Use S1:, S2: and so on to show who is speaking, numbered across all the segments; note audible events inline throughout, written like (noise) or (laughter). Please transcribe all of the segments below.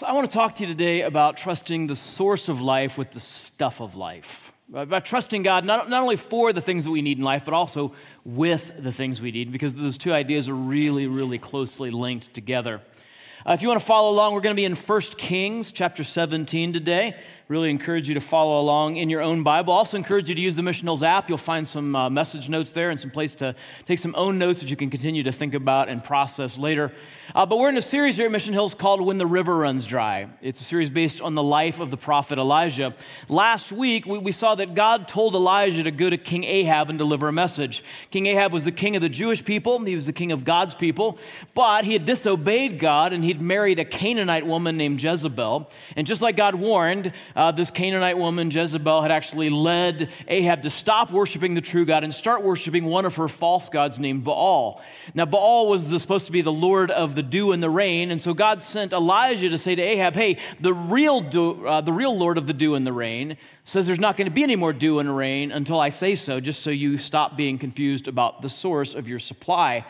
S1: So, I want to talk to you today about trusting the source of life with the stuff of life. About trusting God not, not only for the things that we need in life, but also with the things we need, because those two ideas are really, really closely linked together. Uh, if you want to follow along, we're going to be in 1 Kings chapter 17 today. Really encourage you to follow along in your own Bible. Also encourage you to use the Mission Hills app. You'll find some uh, message notes there and some place to take some own notes that you can continue to think about and process later. Uh, but we're in a series here at Mission Hills called When the River Runs Dry. It's a series based on the life of the prophet Elijah. Last week, we, we, saw that God told Elijah to go to King Ahab and deliver a message. King Ahab was the king of the Jewish people, he was the king of God's people, but he had disobeyed God and he'd married a Canaanite woman named Jezebel. And just like God warned, uh, this Canaanite woman, Jezebel, had actually led Ahab to stop worshiping the true God and start worshiping one of her false gods named Baal. Now, Baal was the, supposed to be the Lord of the dew and the rain. And so God sent Elijah to say to Ahab, hey, the real, dew, uh, the real Lord of the dew and the rain says there's not going to be any more dew and rain until I say so, just so you stop being confused about the source of your supply.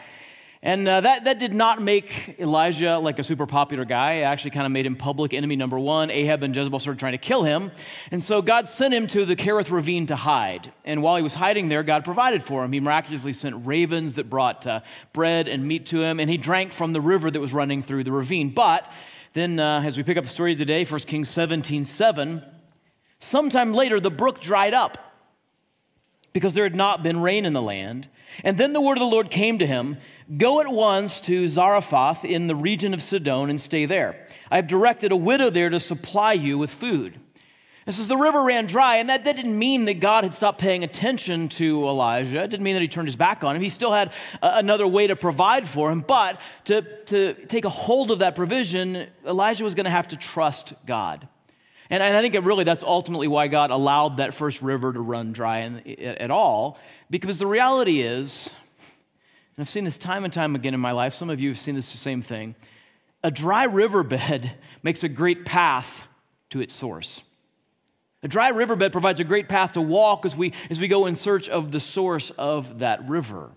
S1: And uh, that, that did not make Elijah like a super popular guy. It actually kind of made him public enemy number one. Ahab and Jezebel started trying to kill him. And so God sent him to the Kerith ravine to hide. And while he was hiding there, God provided for him. He miraculously sent ravens that brought uh, bread and meat to him. And he drank from the river that was running through the ravine. But then, uh, as we pick up the story today, 1 Kings 17 7, sometime later, the brook dried up because there had not been rain in the land. And then the word of the Lord came to him Go at once to Zarephath in the region of Sidon and stay there. I have directed a widow there to supply you with food. This is the river ran dry, and that, that didn't mean that God had stopped paying attention to Elijah. It didn't mean that he turned his back on him. He still had a, another way to provide for him, but to, to take a hold of that provision, Elijah was going to have to trust God. And, and I think really that's ultimately why God allowed that first river to run dry in, at all, because the reality is and I've seen this time and time again in my life. Some of you have seen this the same thing. A dry riverbed (laughs) makes a great path to its source. A dry riverbed provides a great path to walk as we, as we go in search of the source of that river.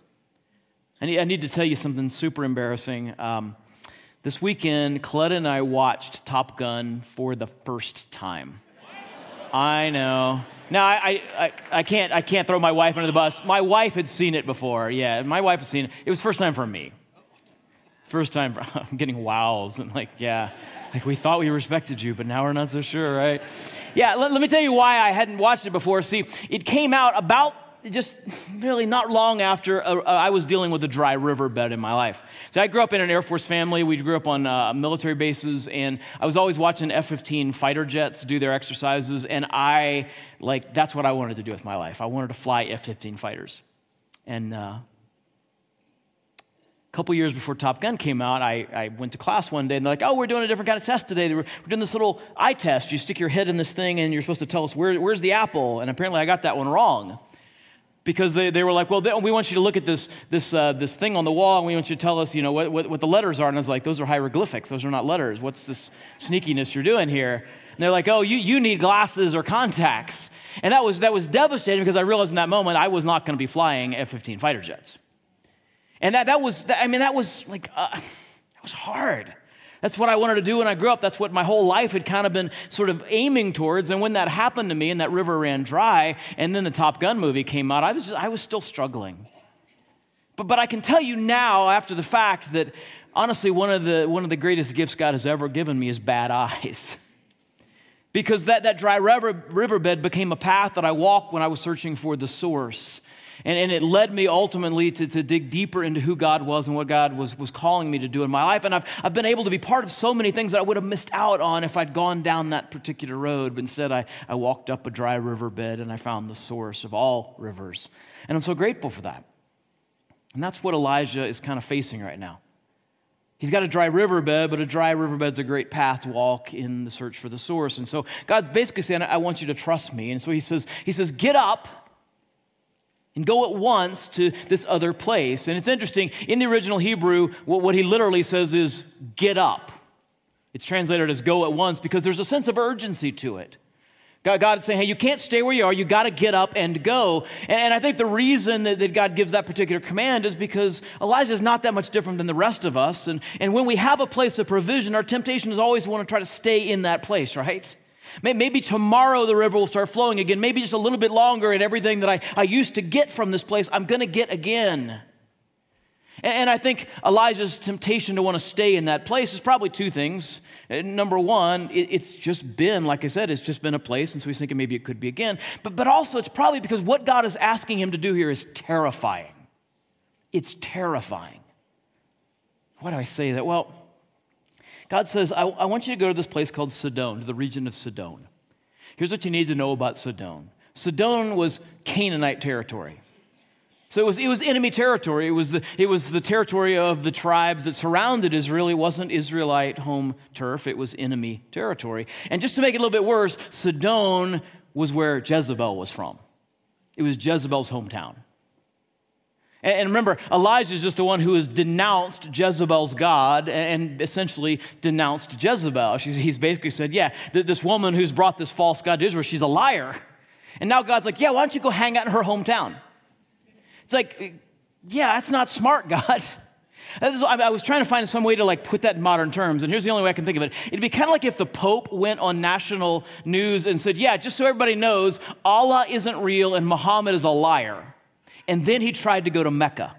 S1: I need, I need to tell you something super embarrassing. Um, this weekend, Colette and I watched Top Gun for the first time. I know. Now, I, I, I, can't, I can't throw my wife under the bus. My wife had seen it before. Yeah, my wife had seen it. It was first time for me. First time, for, (laughs) I'm getting wows and like, yeah. Like, we thought we respected you, but now we're not so sure, right? Yeah, let, let me tell you why I hadn't watched it before. See, it came out about just really not long after uh, uh, I was dealing with a dry riverbed in my life. So I grew up in an Air Force family. We grew up on uh, military bases, and I was always watching F 15 fighter jets do their exercises, and I, like, that's what I wanted to do with my life. I wanted to fly F 15 fighters. And uh, a couple years before Top Gun came out, I, I, went to class one day and they're like, oh, we're doing a different kind of test today. We're, we're, doing this little eye test. You stick your head in this thing and you're supposed to tell us where, where's the apple. And apparently I got that one wrong because they, they were like, well, we want you to look at this, this, uh, this thing on the wall and we want you to tell us, you know, what, what, what, the letters are. And I was like, those are hieroglyphics. Those are not letters. What's this sneakiness you're doing here? And they're like, oh, you, you need glasses or contacts. And that was, that was devastating because I realized in that moment I was not going to be flying F-15 fighter jets. And that, that was, I mean, that was like, uh, that was hard. That's what I wanted to do when I grew up. That's what my whole life had kind of been sort of aiming towards. And when that happened to me and that river ran dry, and then the Top Gun movie came out, I was, just, I was still struggling. But, but I can tell you now, after the fact, that honestly, one of, the, one of the greatest gifts God has ever given me is bad eyes. (laughs) because that, that dry river, riverbed became a path that I walked when I was searching for the source. And, and it led me ultimately to, to dig deeper into who God was and what God was, was calling me to do in my life. And I've, I've been able to be part of so many things that I would have missed out on if I'd gone down that particular road. But instead, I, I walked up a dry riverbed and I found the source of all rivers. And I'm so grateful for that. And that's what Elijah is kind of facing right now. He's got a dry riverbed, but a dry riverbed's a great path to walk in the search for the source. And so God's basically saying, I want you to trust me. And so he says, he says, get up and go at once to this other place. And it's interesting, in the original Hebrew, what, he literally says is, get up. It's translated as go at once because there's a sense of urgency to it. God, God is saying, hey, you can't stay where you are. You got to get up and go. And, and I think the reason that, that, God gives that particular command is because Elijah is not that much different than the rest of us. And, and when we have a place of provision, our temptation is always to want to try to stay in that place, right? Maybe tomorrow the river will start flowing again. Maybe just a little bit longer, and everything that I, I used to get from this place, I'm going to get again. And I think Elijah's temptation to want to stay in that place is probably two things. Uh, number one, it's just been, like I said, it's just been a place, and so he's thinking maybe it could be again. But, but also, it's probably because what God is asking him to do here is terrifying. It's terrifying. Why do I say that? Well, God says, I, I want you to go to this place called Sidon, to the region of Sidon. Here's what you need to know about Sidon Sidon was Canaanite territory. So it was, it was enemy territory. It was, the, it was the territory of the tribes that surrounded Israel. It wasn't Israelite home turf, it was enemy territory. And just to make it a little bit worse, Sidon was where Jezebel was from. It was Jezebel's hometown. And, remember, Elijah is just the one who has denounced Jezebel's God and essentially denounced Jezebel. He's basically said, Yeah, th- this woman who's brought this false God to Israel, she's a liar. And now God's like, Yeah, why don't you go hang out in her hometown? It's like, yeah, that's not smart, (laughs) God. I was trying to find some way to like put that in modern terms, and here's the only way I can think of it. It'd be kind of like if the Pope went on national news and said, "Yeah, just so everybody knows, Allah isn't real and Muhammad is a liar," and then he tried to go to Mecca.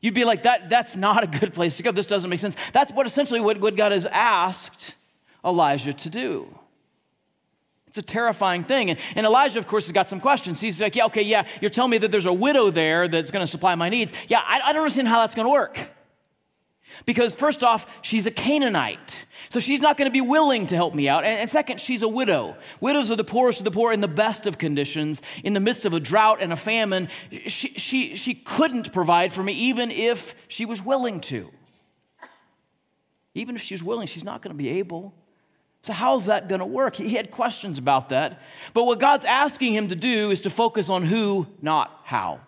S1: You'd be like, "That that's not a good place to go. This doesn't make sense." That's what essentially what, what God has asked Elijah to do. It's a terrifying thing. And, and, Elijah, of course, has got some questions. He's like, yeah, okay, yeah, you're telling me that there's a widow there that's going to supply my needs. Yeah, I, I don't understand how that's going to work. Because, first off, she's a Canaanite. So she's not going to be willing to help me out. And, second, she's a widow. Widows are the poorest of the poor in the best of conditions. In the midst of a drought and a famine, she, she, she couldn't provide for me even if she was willing to. Even if she was willing, she's not going to be able. So, how's that going to work? He had questions about that. But what God's asking him to do is to focus on who, not how.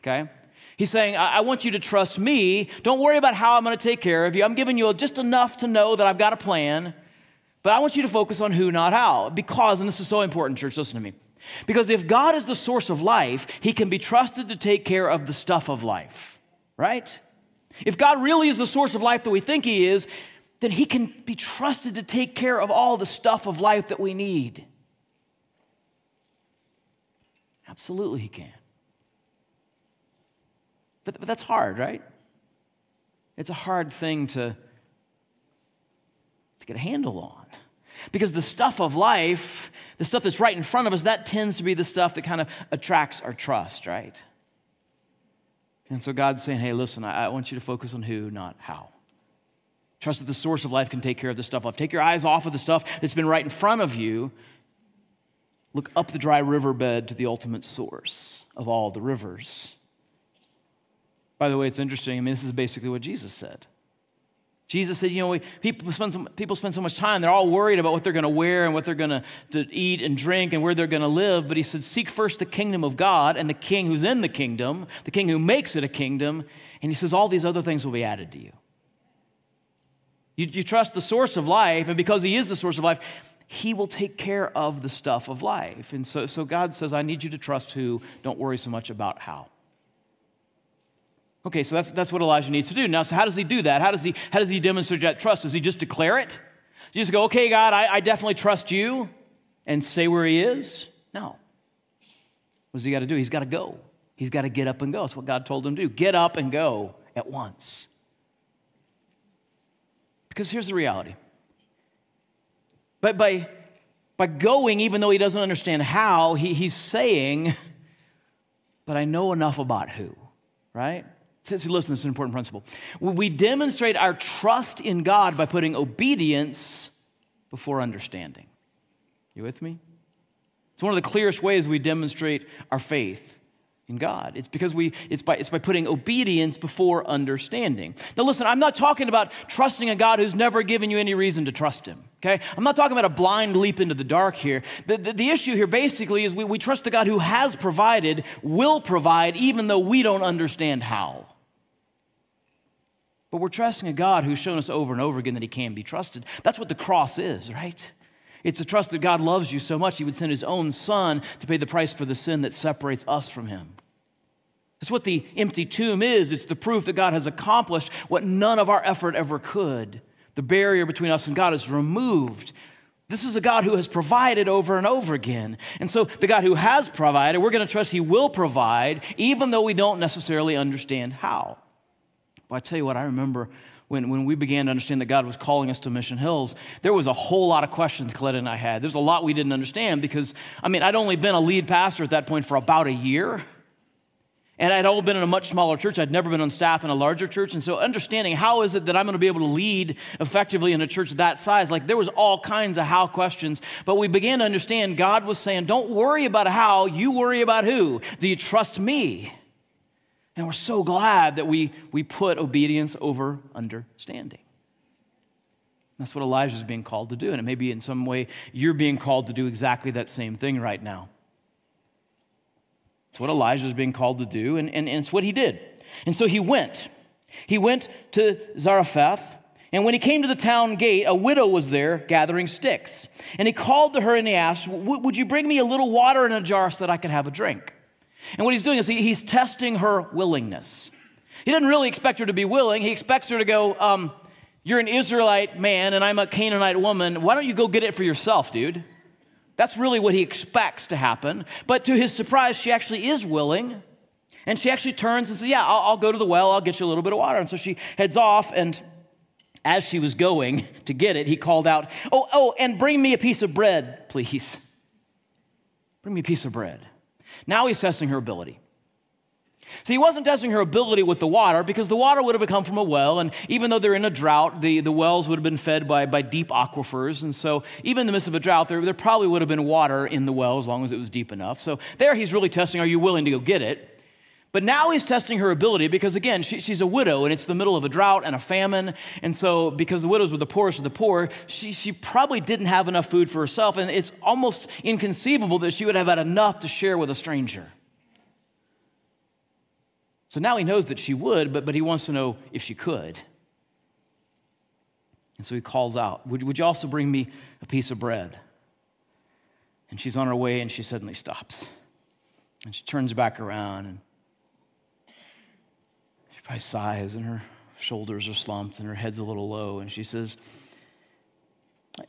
S1: Okay? He's saying, I, I want you to trust me. Don't worry about how I'm going to take care of you. I'm giving you just enough to know that I've got a plan. But I want you to focus on who, not how. Because, and this is so important, church, listen to me. Because if God is the source of life, he can be trusted to take care of the stuff of life, right? If God really is the source of life that we think he is, then he can be trusted to take care of all the stuff of life that we need. Absolutely, he can. But, but that's hard, right? It's a hard thing to, to get a handle on. Because the stuff of life, the stuff that's right in front of us, that tends to be the stuff that kind of attracts our trust, right? And so God's saying, hey, listen, I, I want you to focus on who, not how. Trust that the source of life can take care of the stuff off. Take your eyes off of the stuff that's been right in front of you. Look up the dry riverbed to the ultimate source of all the rivers. By the way, it's interesting. I mean, this is basically what Jesus said. Jesus said, you know, people spend, so, people spend so much time, they're all worried about what they're going to wear and what they're going to eat and drink and where they're going to live. But he said, seek first the kingdom of God and the king who's in the kingdom, the king who makes it a kingdom. And he says, all these other things will be added to you. You, you trust the source of life, and because He is the source of life, He will take care of the stuff of life. And so, so God says, I need you to trust who, don't worry so much about how. Okay, so that's, that's what Elijah needs to do. Now, so how does he do that? How does he, how does he demonstrate that trust? Does he just declare it? You just go, okay, God, I, I definitely trust you, and say where he is? No. What does he got to do? He's got to go. He's got to get up and go. That's what God told him to do. Get up and go at once. Because here's the reality. But by, by going, even though he doesn't understand how, he, he's saying, but I know enough about who, right? See, listen, this is an important principle. We demonstrate our trust in God by putting obedience before understanding. You with me? It's one of the clearest ways we demonstrate our faith in God. It's because we, it's by, it's by putting obedience before understanding. Now, listen, I'm not talking about trusting a God who's never given you any reason to trust him, okay? I'm not talking about a blind leap into the dark here. The, the, the issue here basically is we, we trust the God who has provided, will provide, even though we don't understand how. But we're trusting a God who's shown us over and over again that he can be trusted. That's what the cross is, right? It's a trust that God loves you so much, He would send His own Son to pay the price for the sin that separates us from Him. That's what the empty tomb is. It's the proof that God has accomplished what none of our effort ever could. The barrier between us and God is removed. This is a God who has provided over and over again. And so, the God who has provided, we're going to trust He will provide, even though we don't necessarily understand how. But I tell you what, I remember when, when we began to understand that God was calling us to Mission Hills, there was a whole lot of questions Colette and I had. There's a lot we didn't understand because, I mean, I'd only been a lead pastor at that point for about a year. And I'd all been in a much smaller church. I'd never been on staff in a larger church. And so understanding how is it that I'm going to be able to lead effectively in a church that size, like there was all kinds of how questions. But we began to understand God was saying, don't worry about how, you worry about who. Do you trust me? And we're so glad that we, we put obedience over understanding. That's what Elijah is being called to do. And it may be in some way you're being called to do exactly that same thing right now. It's what Elijah is being called to do, and, and, and it's what he did. And so he went. He went to Zarephath, and when he came to the town gate, a widow was there gathering sticks. And he called to her and he asked, Would you bring me a little water in a jar so that I could have a drink? And what he's doing is he, he's testing her willingness. He doesn't really expect her to be willing. He expects her to go, um, You're an Israelite man and I'm a Canaanite woman. Why don't you go get it for yourself, dude? That's really what he expects to happen. But to his surprise, she actually is willing. And she actually turns and says, Yeah, I'll, I'll go to the well. I'll get you a little bit of water. And so she heads off. And as she was going (laughs) to get it, he called out, Oh, oh, and bring me a piece of bread, please. Bring me a piece of bread. Now he's testing her ability. See, he wasn't testing her ability with the water because the water would have come from a well, and even though they're in a drought, the, the wells would have been fed by, by deep aquifers. And so, even in the midst of a drought, there, there probably would have been water in the well as long as it was deep enough. So, there he's really testing are you willing to go get it? But now he's testing her ability because, again, she, she's a widow and it's the middle of a drought and a famine. And so, because the widows were the poorest of the poor, she, she probably didn't have enough food for herself. And it's almost inconceivable that she would have had enough to share with a stranger. So now he knows that she would, but, but he wants to know if she could. And so he calls out, would, would you also bring me a piece of bread? And she's on her way and she suddenly stops. And she turns back around and probably sighs and her shoulders are slumped and her head's a little low. And she says,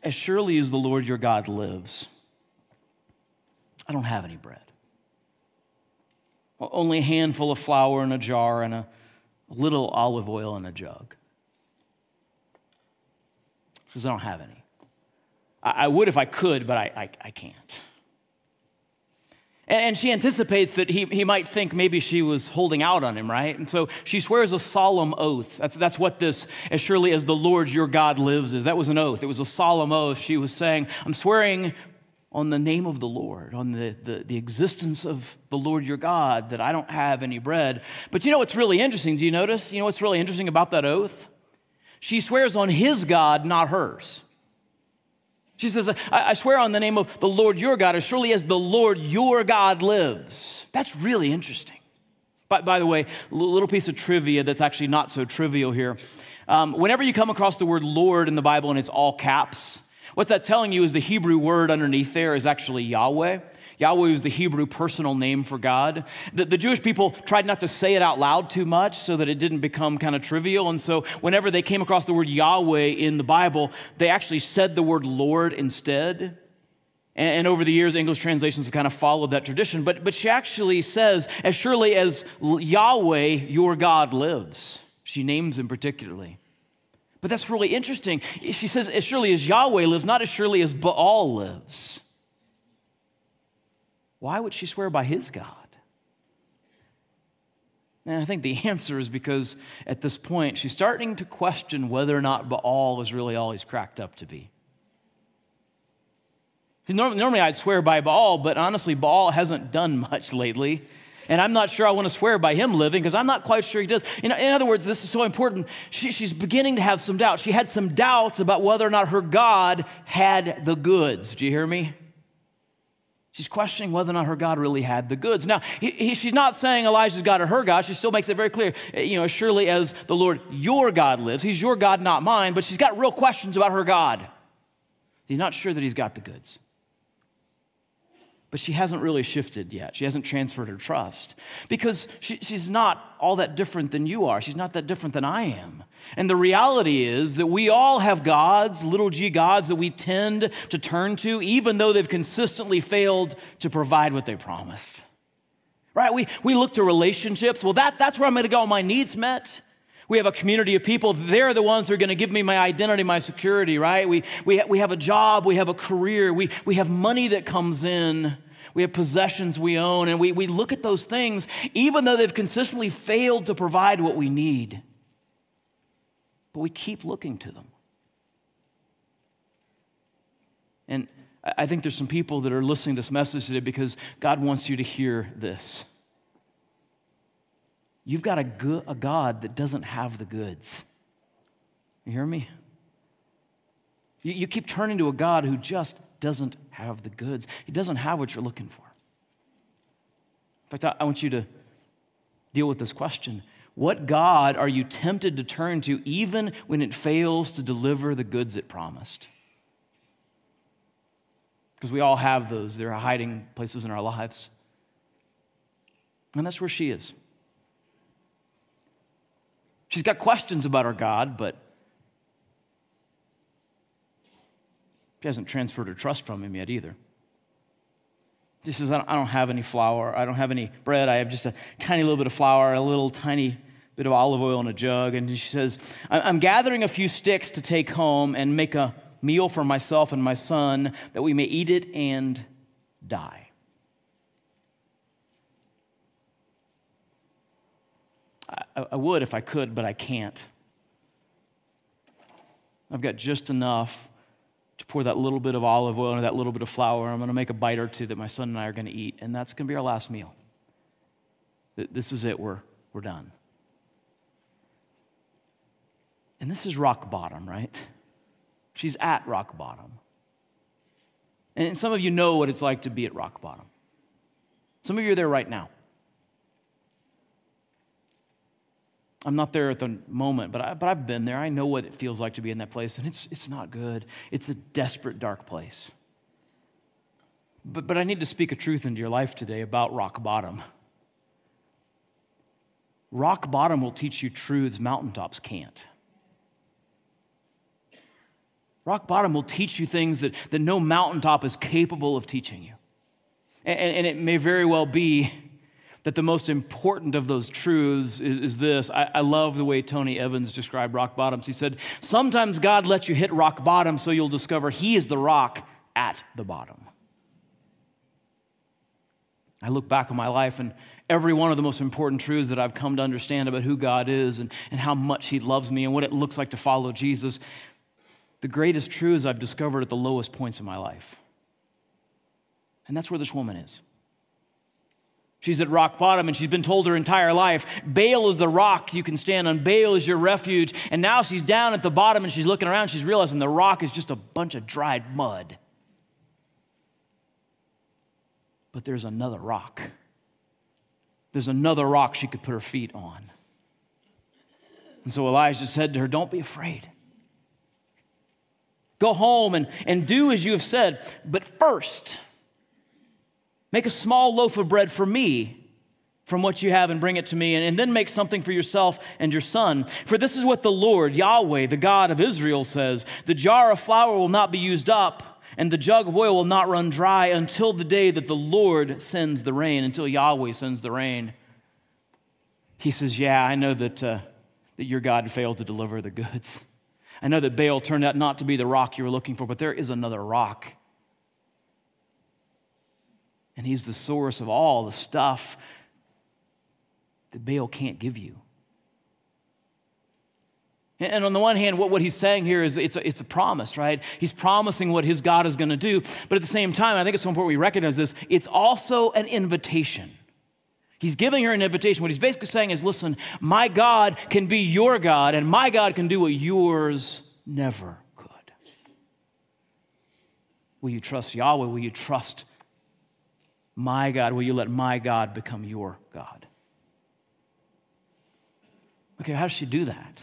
S1: As surely as the Lord your God lives, I don't have any bread. Only a handful of flour in a jar and a little olive oil in a jug. She says, I don't have any. I, would if I could, but I, I, I can't. And she anticipates that he, he might think maybe she was holding out on him, right? And so she swears a solemn oath. That's, that's what this, as surely as the Lord your God lives, is. That was an oath. It was a solemn oath. She was saying, I'm swearing on the name of the Lord, on the, the, the existence of the Lord your God, that I don't have any bread. But you know what's really interesting? Do you notice? You know what's really interesting about that oath? She swears on his God, not hers. She says, I, swear on the name of the Lord your God, as surely as the Lord your God lives. That's really interesting. By, by the way, a little piece of trivia that's actually not so trivial here. Um, whenever you come across the word Lord in the Bible and it's all caps, what's that telling you is the Hebrew word underneath there is actually Yahweh. Yahweh was the Hebrew personal name for God. The, the, Jewish people tried not to say it out loud too much so that it didn't become kind of trivial. And so, whenever they came across the word Yahweh in the Bible, they actually said the word Lord instead. And, and over the years, English translations have kind of followed that tradition. But, but she actually says, as surely as Yahweh, your God, lives. She names him particularly. But that's really interesting. She says, as surely as Yahweh lives, not as surely as Baal lives. Why would she swear by his God? And I think the (laughs) answer is because at this point, she's starting to question whether or not Baal is really all he's cracked up to be. Normally, I'd swear by Baal, but honestly, Baal hasn't done much (laughs) lately. And I'm not sure I want to swear by him living because I'm not quite sure he does. In, in other words, this is so important. She, she's beginning to have some doubts. She had some doubts about whether or not her God had the goods. Do you hear me? She's questioning whether or not her God really had the goods. Now, he, he, she's not saying Elijah's God or her God. She still makes it very clear, eh, you know, surely as the Lord your God lives. He's your God, not mine, but she's got real questions about her God. He's not sure that he's got the goods. But she hasn't really shifted yet. She hasn't transferred her trust because she, she's not all that different than you are. She's not that different than I am. And the reality is that we all have gods, little g gods, that we tend to turn to, even though they've consistently failed to provide what they promised. Right? We, we look to relationships. Well, that, that's where I'm going to get all my needs met. We have a community of people. They're the ones who are going to give me my identity, my security, right? We, we, we have a job, we have a career, we, we have money that comes in, we have possessions we own, and we, we look at those things, even though they've consistently failed to provide what we need. But we keep looking to them. And I think there's some people that are listening to this message today because God wants you to hear this. You've got a, good, a God that doesn't have the goods. You hear me? You, you keep turning to a God who just doesn't have the goods. He doesn't have what you're looking for. In fact, I want you to deal with this question What God are you tempted to turn to even when it fails to deliver the goods it promised? Because we all have those, they're hiding places in our lives. And that's where she is. She's got questions about her God, but she hasn't transferred her trust from him yet either. She says, I don't have any flour. I don't have any bread. I have just a tiny little bit of flour, a little tiny bit of olive oil in a jug. And she says, I'm gathering a few sticks to take home and make a meal for myself and my son that we may eat it and die. I, would if I could, but I can't. I've got just enough to pour that little bit of olive oil into that little bit of flour. I'm going to make a bite or two that my son and I are going to eat, and that's going to be our last meal. This is it. We're, we're done. And this is rock bottom, right? She's at rock bottom. And some of you know what it's like to be at rock bottom. Some of you are there right now. I'm not there at the moment, but, I, but I've been there. I know what it feels like to be in that place, and it's, it's not good. It's a desperate, dark place. But, but I need to speak a truth into your life today about rock bottom. Rock bottom will teach you truths mountaintops can't. Rock bottom will teach you things that, that no mountaintop is capable of teaching you. And, and it may very well be that the most important of those truths is, is this. I, I, love the way Tony Evans described rock bottoms. He said, Sometimes God lets you hit rock bottom so you'll discover He is the rock at the bottom. I look back on my life and every one of the most important truths that I've come to understand about who God is and, and how much He loves me and what it looks like to follow Jesus, the greatest truths I've discovered at the lowest points in my life. And that's where this woman is. She's at rock bottom and she's been told her entire life Baal is the rock you can stand on, Baal is your refuge. And now she's down at the bottom and she's looking around, she's realizing the rock is just a bunch of dried mud. But there's another rock. There's another rock she could put her feet on. And so Elijah said to her, Don't be afraid. Go home and, and do as you have said. But first, Make a small loaf of bread for me from what you have and bring it to me, and, and, then make something for yourself and your son. For this is what the Lord, Yahweh, the God of Israel, says The jar of flour will not be used up, and the jug of oil will not run dry until the day that the Lord sends the rain, until Yahweh sends the rain. He says, Yeah, I know that, uh, that your God failed to deliver the goods. I know that Baal turned out not to be the rock you were looking for, but there is another rock and he's the source of all the stuff that Baal can't give you. And on the one hand, what, what he's saying here is it's a, it's a promise, right? He's promising what his God is going to do. But at the same time, I think it's so important we recognize this, it's also an invitation. He's giving her an invitation. What he's basically saying is listen, my God can be your God, and my God can do what yours never could. Will you trust Yahweh? Will you trust my God, will you let my God become your God? Okay, how does she do that?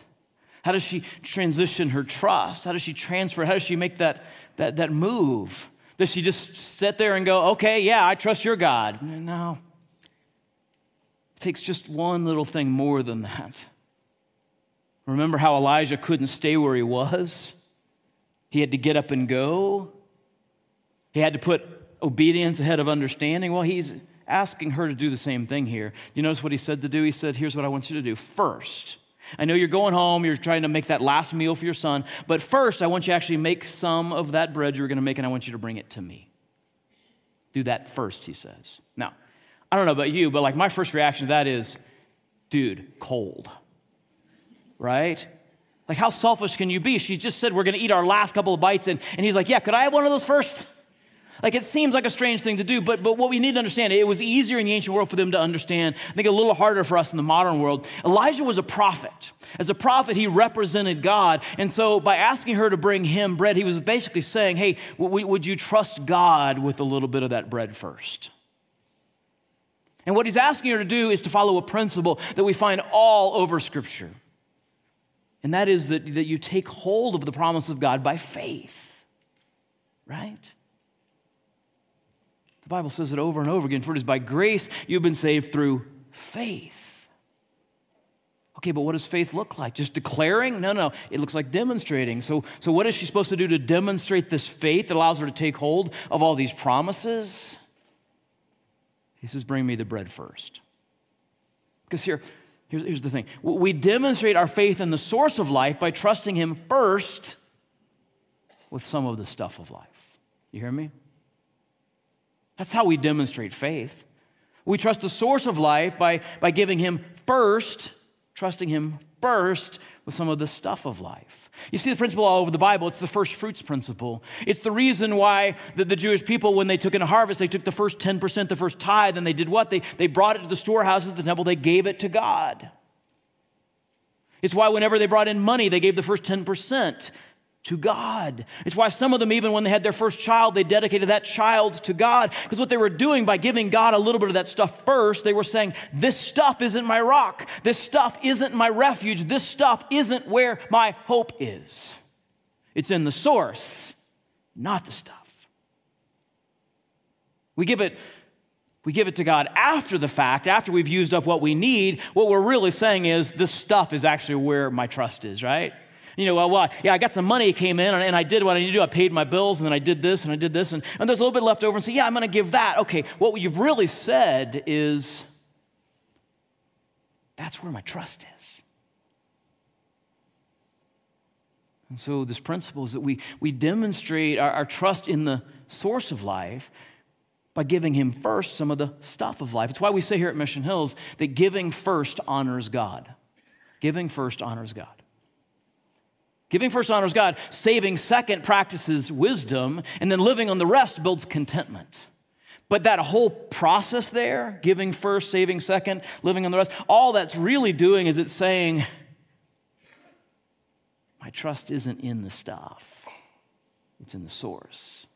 S1: How does she transition her trust? How does she transfer? How does she make that that, that move? Does she just sit there and go, okay, yeah, I trust your God? No. It takes just one little thing more than that. Remember how Elijah couldn't stay where he was? He had to get up and go. He had to put obedience ahead of understanding. Well, he's asking her to do the same thing here. Do you notice what he said to do? He said, Here's what I want you to do. First, I know you're going home, you're trying to make that last meal for your son, but first, I want you to actually make some of that bread you're going to make, and I want you to bring it to me. Do that first, he says. Now, I don't know about you, but like my first reaction to that is, dude, cold. Right? Like, how selfish can you be? She just said, We're going to eat our last couple of bites. And, and he's like, Yeah, could I have one of those first? Like it seems like a strange thing to do, but, but what we need to understand, it was easier in the ancient world for them to understand. I think a little harder for us in the modern world. Elijah was a prophet. As a prophet, he represented God. And so by asking her to bring him bread, he was basically saying, hey, would you trust God with a little bit of that bread first? And what he's asking her to do is to follow a principle that we find all over Scripture. And that is that, that you take hold of the promise of God by faith, right? The Bible says it over and over again for it is by grace you've been saved through faith. Okay, but what does faith look like? Just declaring? No, no, it looks like demonstrating. So, so what is she supposed to do to demonstrate this faith that allows her to take hold of all these promises? He says, Bring me the bread first. Because here, here's, here's the thing we demonstrate our faith in the source of life by trusting Him first with some of the stuff of life. You hear me? That's how we demonstrate faith. We trust the source of life by, by giving Him first, trusting Him first with some of the stuff of life. You see the principle all over the Bible. It's the first fruits principle. It's the reason why the, the Jewish people, when they took in a harvest, they took the first 10%, the first tithe, and they did what? They, they brought it to the storehouses of the temple, they gave it to God. It's why whenever they brought in money, they gave the first 10% to God. It's why some of them, even when they had their first child, they dedicated that child to God. Because what they were doing by giving God a little bit of that stuff first, they were saying, This stuff isn't my rock. This stuff isn't my refuge. This stuff isn't where my hope is. It's in the source, not the stuff. We give it. We give it to God after the fact, after we've used up what we need. What we're really saying is, this stuff is actually where my trust is, right? You know, well, well, yeah, I got some money came in and, and, I did what I need to do. I paid my bills and then I did this and I did this and, and there's a little bit left over and say, yeah, I'm going to give that. Okay, what you've really said is that's where my trust is. And so this principle is that we, we demonstrate our, our trust in the source of life by giving him first some of the stuff of life. It's why we say here at Mission Hills that giving first honors God. Giving first honors God. Giving first honors God, saving second practices wisdom, and then living on the rest builds contentment. But that whole process there, giving first, saving second, living on the rest, all that's really doing is it's saying, my trust isn't in the stuff, it's in the source.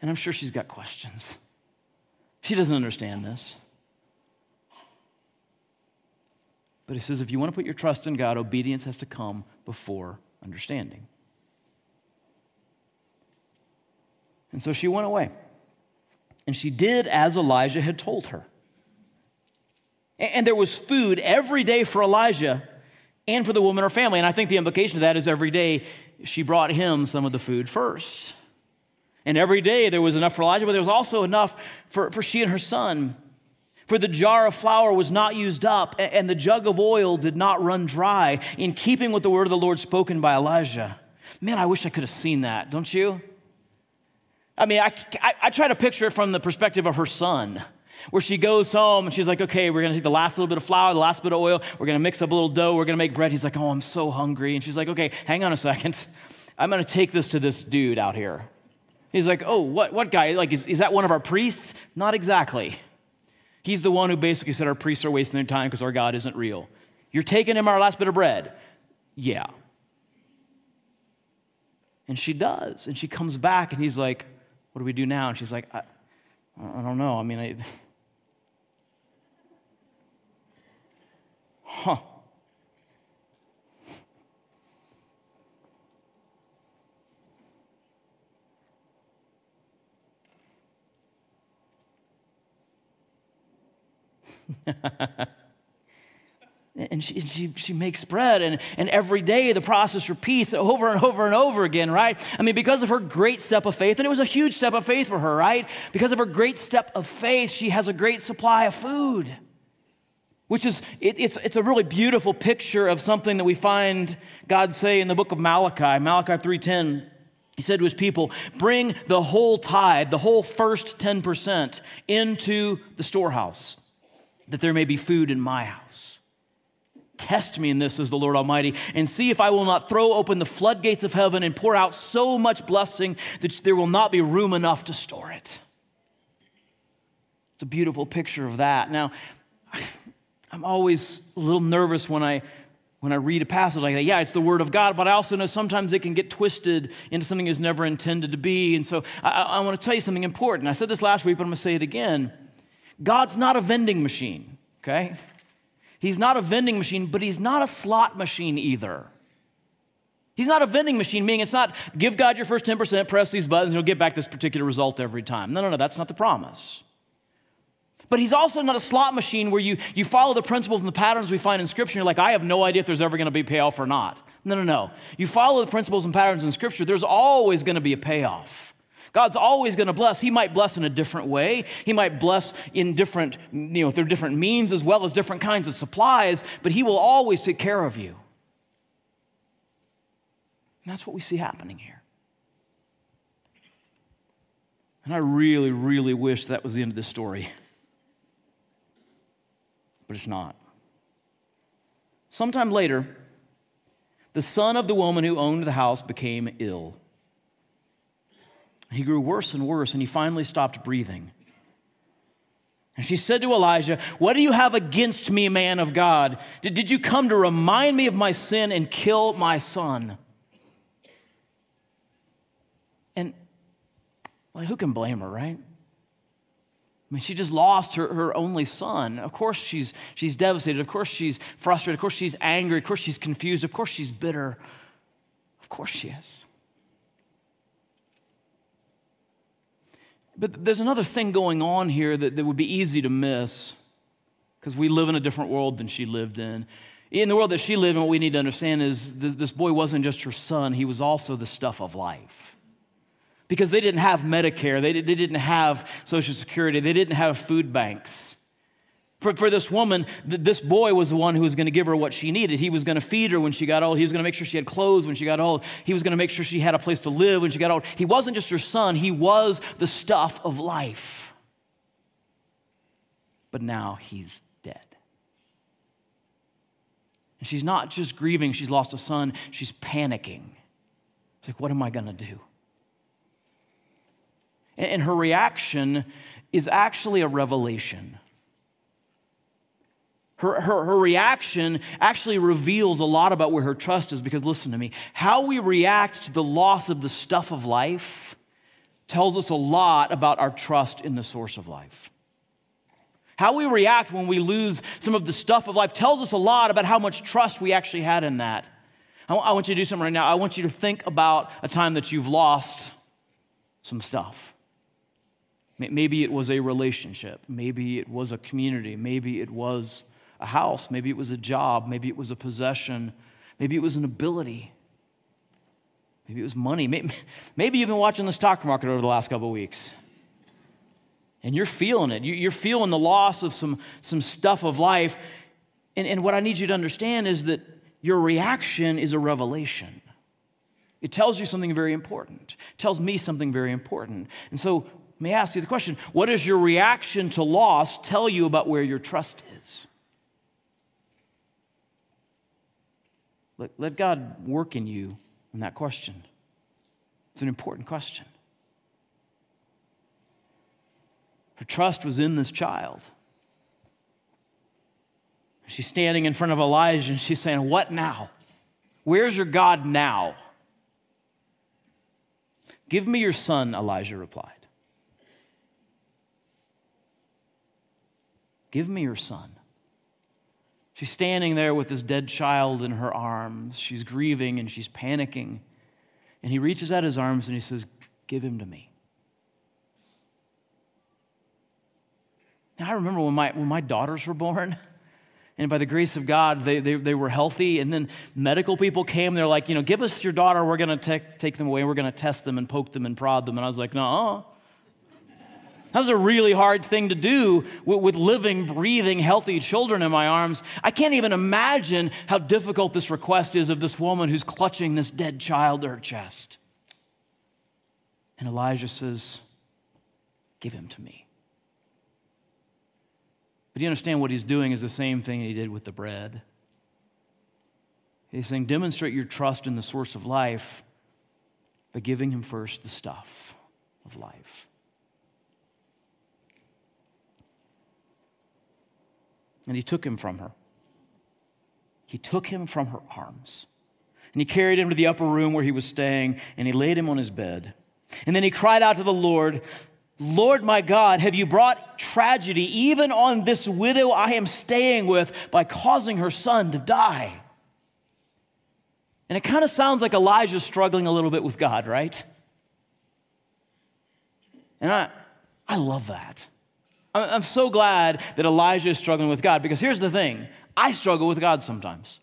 S1: And I'm sure she's got questions. She doesn't understand this. But he says if you want to put your trust in God, obedience has to come before understanding. And so she went away. And she did as Elijah had told her. And there was food every day for Elijah and for the woman or family. And I think the implication of that is every day she brought him some of the food first. And every day there was enough for Elijah, but there was also enough for, for she and her son. For the jar of flour was not used up, and the jug of oil did not run dry, in keeping with the word of the Lord spoken by Elijah. Man, I wish I could have seen that, don't you? I mean, I, I, I try to picture it from the perspective of her son, where she goes home and she's like, okay, we're gonna take the last little bit of flour, the last bit of oil, we're gonna mix up a little dough, we're gonna make bread. He's like, oh, I'm so hungry. And she's like, okay, hang on a second. (laughs) I'm gonna take this to this dude out here. He's like, oh, what, what guy? Like, is, is that one of our priests? Not exactly. He's the one who basically said our priests are wasting their time because our God isn't real. You're taking him our last bit of bread. Yeah. And she does. And she comes back and he's like, What do we do now? And she's like, I, I don't know. I mean, I. (laughs) Huh. (laughs) And she, she, she makes bread, and, and every day the process repeats over and over and over again, right? I mean, because of her great step of faith, and it was a huge step of faith for her, right? Because of her great step of faith, she has a great supply of food, which is, it, it's, it's a really beautiful picture of something that we find God say in the book of Malachi, Malachi 3.10. He said to his people, bring the whole tithe, the whole first 10% into the storehouse, that there may be food in my house. Test me in this, says the Lord Almighty, and see if I will not throw open the floodgates of heaven and pour out so much blessing that there will not be room enough to store it. It's a beautiful picture of that. Now, (laughs) I'm always a little nervous when I when I read a passage like that. Yeah, it's the Word of God, but I also know sometimes it can get twisted into something it's never intended to be. And so I, I want to tell you something important. I said this last week, but I'm going to say it again. God's not a vending machine, okay? He's not a vending machine, but he's not a slot machine either. He's not a vending machine, meaning it's not give God your first 10%, press these buttons, and you'll get back this particular result every time. No, no, no, that's not the promise. But he's also not a slot machine where you, you follow the principles and the patterns we find in Scripture, and you're like, I have no idea if there's ever going to be payoff or not. No, no, no. You follow the principles and patterns in Scripture, there's always going to be a payoff. God's always going to bless. He might bless in a different way. He might bless in different, you know, through different means as well as different kinds of supplies, but He will always take care of you. And that's what we see happening here. And I really, really wish that was the end of this story. But it's not. Sometime later, the son of the woman who owned the house became ill. He grew worse and worse, and he finally stopped breathing. And she said to Elijah, What do you have against me, man of God? Did, did you come to remind me of my sin and kill my son? And, like, who can blame her, right? I mean, she just lost her, her only son. Of course, she's, she's devastated. Of course, she's frustrated. Of course, she's angry. Of course, she's confused. Of course, she's bitter. Of course, she is. But there's another thing going on here that, that would be easy to miss because we live in a different world than she lived in. In the world that she lived in, what we need to understand is this, this boy wasn't just her son, he was also the stuff of life. Because they didn't have Medicare, they, they didn't have Social Security, they didn't have food banks. For, for this woman, this boy was the one who was going to give her what she needed. He was going to feed her when she got old. He was going to make sure she had clothes when she got old. He was going to make sure she had a place to live when she got old. He wasn't just her son, he was the stuff of life. But now he's dead. And she's not just grieving, she's lost a son, she's panicking. She's like, what am I going to do? And her reaction is actually a revelation. Her, her, her reaction actually reveals a lot about where her trust is because listen to me, how we react to the loss of the stuff of life tells us a lot about our trust in the source of life. How we react when we lose some of the stuff of life tells us a lot about how much trust we actually had in that. I, I want you to do something right now. I want you to think about a time that you've lost some stuff. Maybe it was a relationship. Maybe it was a community. Maybe it was a house, maybe it was a job, maybe it was a possession, maybe it was an ability, maybe it was money. (laughs) Maybe, you've been watching the stock market over the last couple weeks. And you're feeling it. You're feeling the loss of some, some stuff of life. And, and what I need you to understand is that your reaction is a revelation. It tells you something very important. It tells me something very important. And so, let me ask you the question what does your reaction to loss tell you about where your trust is? Let, let God work in you in that question. It's an important question. Her trust was in this child. She's standing in front of Elijah and she's saying, What now? Where's your God now? Give me your son, Elijah replied. Give me your son. She's standing there with this dead child in her arms. She's grieving and she's panicking. And he reaches out his arms and he says, Give him to me. Now, I remember when my, when my daughters were born. (laughs) And by the grace of God, they, they, they were healthy. And then medical people came. They're like, you know, give us your daughter. We're going to take take them away. We're going to test them and poke them and prod them. And I was like, no. That was a really hard thing to do with, living, breathing, healthy children in my arms. I can't even imagine how difficult this request is of this woman who's clutching this dead child to her chest. And Elijah says, Give him to me. But you understand what he's doing is the same thing he did with the bread. He's saying, demonstrate your trust in the source of life by giving him first the stuff of life. And he took him from her. He took him from her arms. And he carried him to the upper room where he was staying, and he laid him on his bed. And then he cried out to the Lord, Lord my God, have you brought tragedy even on this widow I am staying with by causing her son to die? And it kind of sounds like Elijah's struggling a little bit with God, right? And I, I love that. I'm so glad that Elijah is struggling with God because here's the thing I struggle with God sometimes.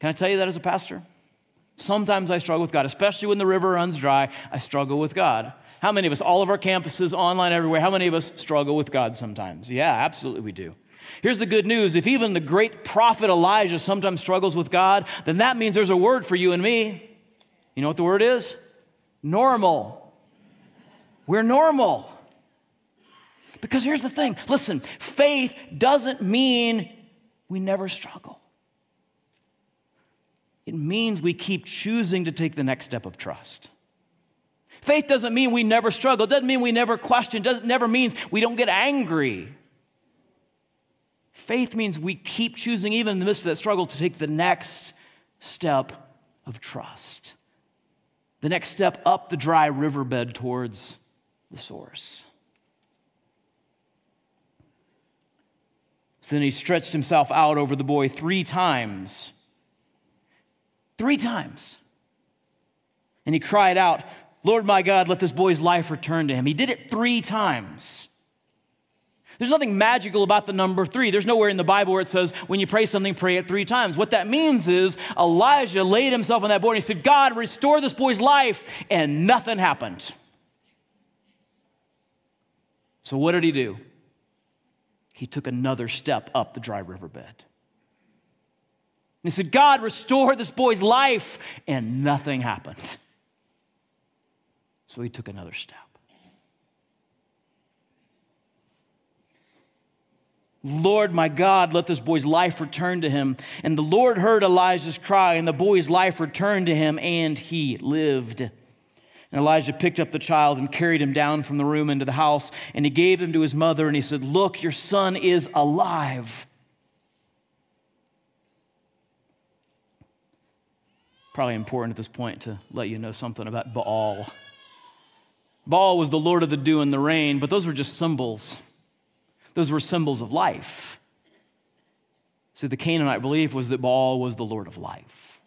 S1: Can I tell you that as a pastor? Sometimes I struggle with God, especially when the river runs dry. I struggle with God. How many of us, all of our campuses, online, everywhere, how many of us struggle with God sometimes? Yeah, absolutely we do. Here's the good news if even the great prophet Elijah sometimes struggles with God, then that means there's a word for you and me. You know what the word is? Normal. We're normal. Because here's the thing listen, faith doesn't mean we never struggle. It means we keep choosing to take the next step of trust. Faith doesn't mean we never struggle. It doesn't mean we never question. It doesn't never means we don't get angry. Faith means we keep choosing, even in the midst of that struggle, to take the next step of trust. The next step up the dry riverbed towards the source. So then he stretched himself out over the boy three times. Three times. And he cried out, Lord my God, let this boy's life return to him. He did it three times. There's nothing magical about the number three. There's nowhere in the Bible where it says, when you pray something, pray it three times. What that means is Elijah laid himself on that boy and he said, God, restore this boy's life, and nothing happened. So what did he do? He took another step up the dry riverbed. And he said, God, restore this boy's life, and nothing happened. So he took another step. Lord, my God, let this boy's life return to him. And the Lord heard Elijah's cry, and the boy's life returned to him, and he lived. And Elijah picked up the child and carried him down from the room into the house, and he gave him to his mother, and he said, Look, your son is alive. Probably important at this point to let you know something about Baal. Baal was the Lord of the dew and the rain, but those were just symbols. Those were symbols of life. See, the Canaanite belief was that Baal was the Lord of life.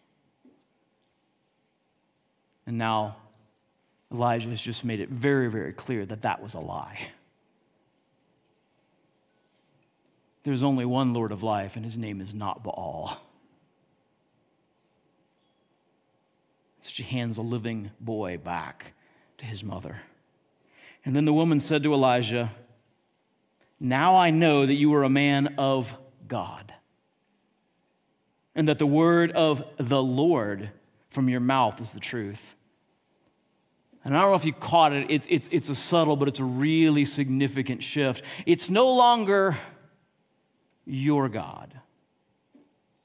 S1: And now Elijah has just made it very, very clear that that was a lie. There's only one Lord of life, and his name is not Baal. So she hands a living boy back to his mother. And then the woman said to Elijah, Now I know that you are a man of God, and that the word of the Lord from your mouth is the truth. And I don't know if you caught it, it's, it's, it's a subtle, but it's a really significant shift. It's no longer your God,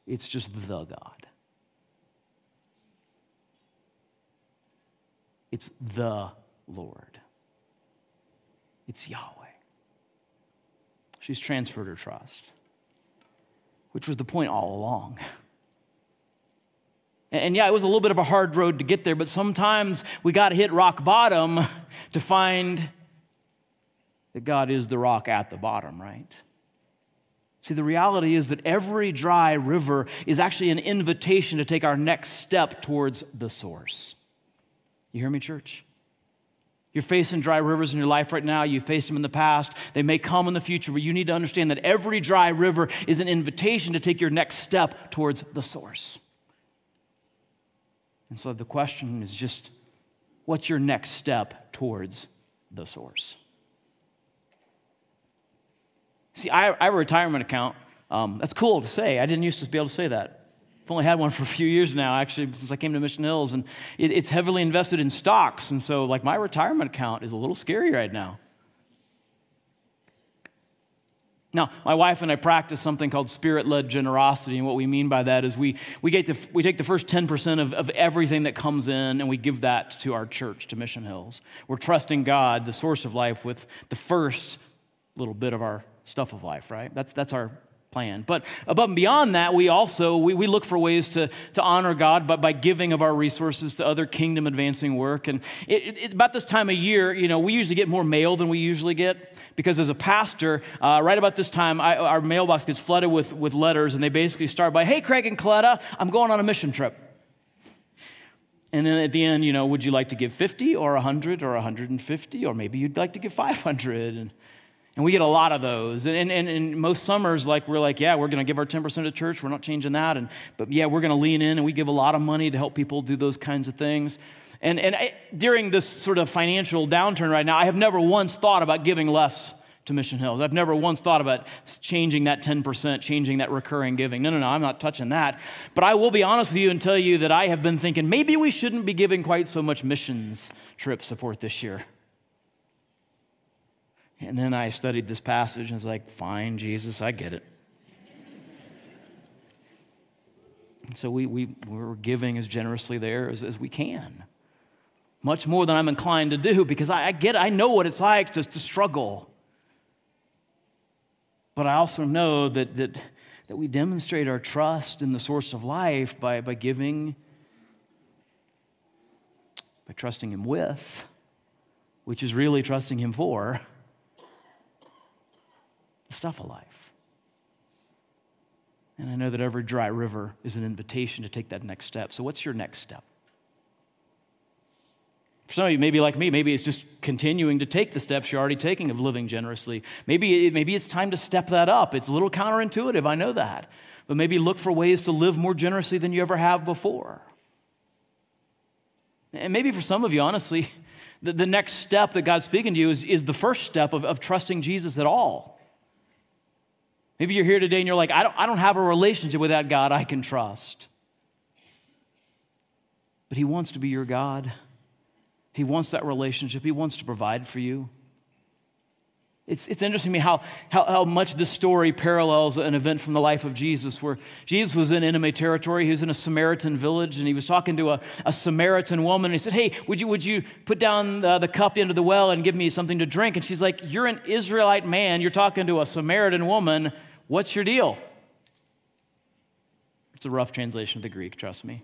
S1: it's just the God. It's the Lord. It's Yahweh. She's transferred her trust, which was the point all along. (laughs) And yeah, it was a little bit of a hard road to get there, but sometimes we got to hit rock bottom to find that God is the rock at the bottom, right? See, the reality is that every dry river is actually an invitation to take our next step towards the source. You hear me, church? You're facing dry rivers in your life right now. You faced them in the past. They may come in the future, but you need to understand that every dry river is an invitation to take your next step towards the source. And so the question is just what's your next step towards the source? See, I, I have a retirement account. Um, that's cool to say. I didn't used to be able to say that. I've only had one for a few years now, actually, since I came to Mission Hills, and it, it's heavily invested in stocks. And so, like, my retirement account is a little scary right now. Now, my wife and I practice something called spirit led generosity. And what we mean by that is we, we, get to, we take the first 10% of, of everything that comes in and we give that to our church, to Mission Hills. We're trusting God, the source of life, with the first little bit of our stuff of life, right? That's, that's our plan. But above and beyond that, we also we, we look for ways to, to honor God by, by giving of our resources to other kingdom advancing work. And it, it, about this time of year, you know, we usually get more mail than we usually get because as a pastor, uh, right about this time, I, our mailbox gets flooded with, with letters, and they basically start by, "Hey, Craig and Colette, I'm going on a mission trip." And then at the end, you know, would you like to give 50 or 100 or 150 or maybe you'd like to give 500? And and we get a lot of those. And, and, and most summers, like, we're like, yeah, we're going to give our 10% to church. We're not changing that. And, but yeah, we're going to lean in and we give a lot of money to help people do those kinds of things. And, and I, during this sort of financial downturn right now, I have never once thought about giving less to Mission Hills. I've never once thought about changing that 10%, changing that recurring giving. No, no, no, I'm not touching that. But I will be honest with you and tell you that I have been thinking maybe we shouldn't be giving quite so much missions trip support this year. And then I studied this passage and was like, fine, Jesus, I get it. and so we, we, we're giving as generously there as, as we can. Much more than I'm inclined to do because I, I get I know what it's like to, to struggle. But I also know that, that, that we demonstrate our trust in the source of life by, by giving, by trusting Him with, which is really trusting Him for the stuff of life. And I know that every dry river is an invitation to take that next step. So, what's your next step? For some of you, maybe like me, maybe it's just continuing to take the steps you're already taking of living generously. Maybe, maybe it's time to step that up. It's a little counterintuitive, I know that. But maybe look for ways to live more generously than you ever have before. And maybe for some of you, honestly, the, the next step that God's speaking to you is, is the first step of, of trusting Jesus at all. Maybe you're here today and you're like, I don't, I don't have a relationship with that God I can trust. But He wants to be your God. He wants that relationship. He wants to provide for you. It's, it's interesting to me how, how, how much this story parallels an event from the life of Jesus, where Jesus was in enemy territory. He was in a Samaritan village, and he was talking to a, a Samaritan woman. And he said, Hey, would you, would you put down the, the cup into the well and give me something to drink? And she's like, You're an Israelite man. You're talking to a Samaritan woman. What's your deal? It's a rough translation of the Greek, trust me.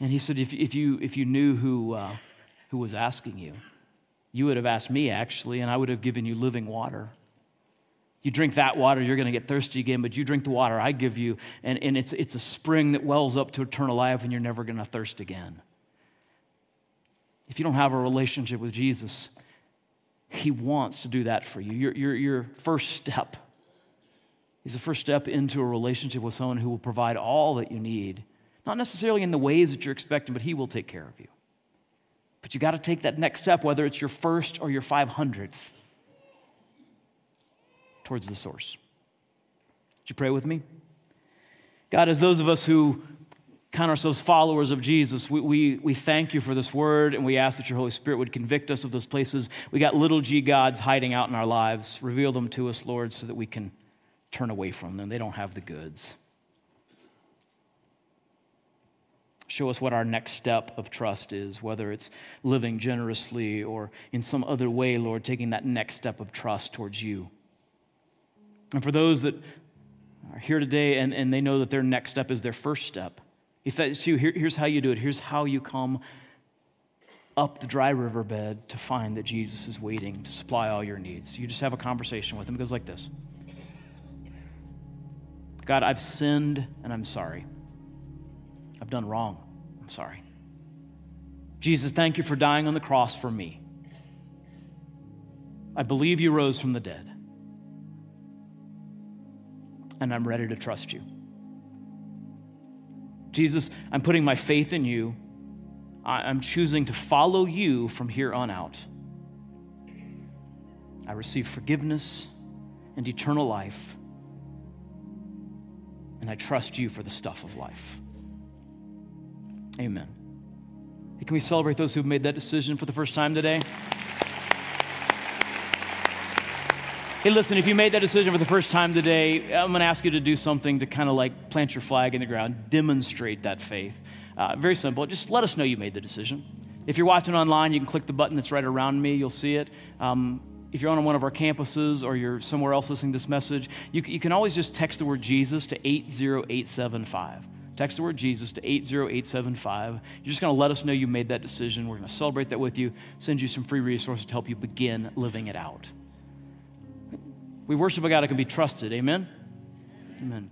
S1: And he said, If, if, you, if you knew who, uh, who was asking you, you would have asked me, actually, and I would have given you living water. You drink that water, you're going to get thirsty again, but you drink the water I give you, and, and it's, it's a spring that wells up to eternal life, and you're never going to thirst again. If you don't have a relationship with Jesus, he wants to do that for you. Your, your, your first step is the first step into a relationship with someone who will provide all that you need. Not necessarily in the ways that you're expecting, but he will take care of you. But you got to take that next step, whether it's your first or your 500th, towards the source. Would you pray with me? God, as those of us who count ourselves followers of Jesus, we, we, we thank you for this word and we ask that your Holy Spirit would convict us of those places we got little g gods hiding out in our lives. Reveal them to us, Lord, so that we can turn away from them. They don't have the goods. Show us what our next step of trust is, whether it's living generously or in some other way, Lord, taking that next step of trust towards you. And for those that are here today and, and they know that their next step is their first step, if that's you, here, here's how you do it. Here's how you come up the dry riverbed to find that Jesus is waiting to supply all your needs. You just have a conversation with him. It goes like this God, I've sinned and I'm sorry. I've done wrong. I'm sorry. Jesus, thank you for dying on the cross for me. I believe you rose from the dead. And I'm ready to trust you. Jesus, I'm putting my faith in you. I'm choosing to follow you from here on out. I receive forgiveness and eternal life, and I trust you for the stuff of life. Amen. Hey, can we celebrate those who've made that decision for the first time today? Hey, listen, if you made that decision for the first time today, I'm going to ask you to do something to kind of like plant your flag in the ground, demonstrate that faith. Uh, very simple. Just let us know you made the decision. If you're watching online, you can click the button that's right around me. You'll see it. Um, if you're on one of our campuses or you're somewhere else listening to this message, you, you can always just text the word Jesus to 80875. Text the word Jesus to 80875. You're just going to let us know you made that decision. We're going to celebrate that with you, send you some free resources to help you begin living it out. We worship a God that can be trusted. Amen? Amen.